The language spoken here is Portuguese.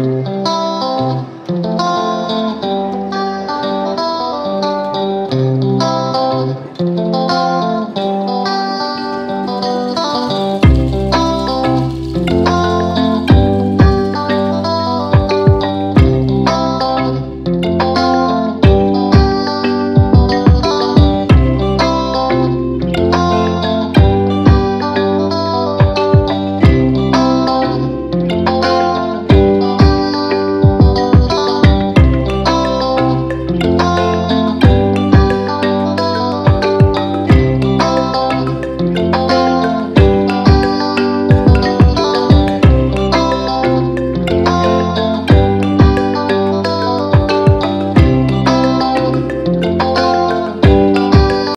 Música